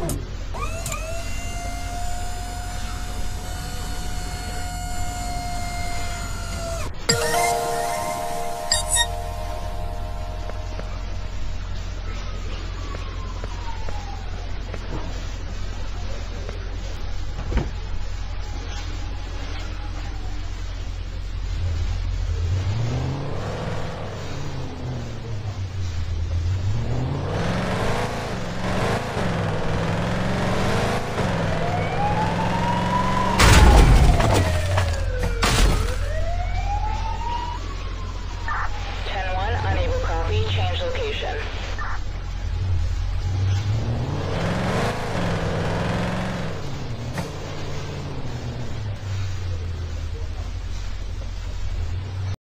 Island.